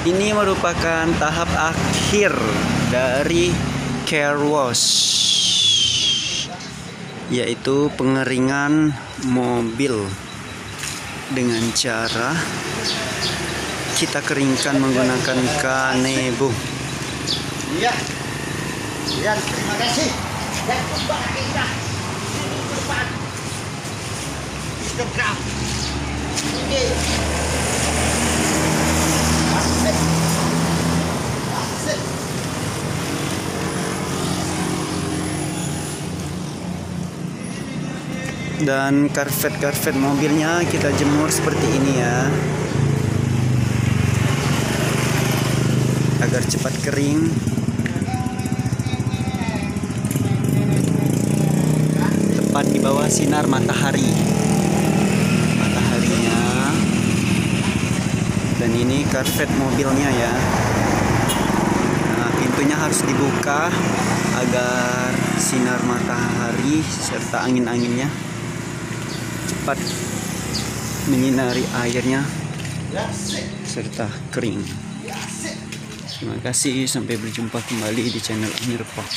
Ini merupakan tahap akhir dari care wash yaitu pengeringan mobil dengan cara kita keringkan menggunakan kanebo. Iya. Iya, terima kasih. Kembali kita. Instagram. Dan karpet-karpet mobilnya kita jemur seperti ini ya. Agar cepat kering. Tepat di bawah sinar matahari. Mataharinya. Dan ini karpet mobilnya ya. Nah, pintunya harus dibuka agar sinar matahari serta angin-anginnya cepat menyinari airnya serta kering. Terima kasih sampai berjumpa kembali di channel Amir Fox.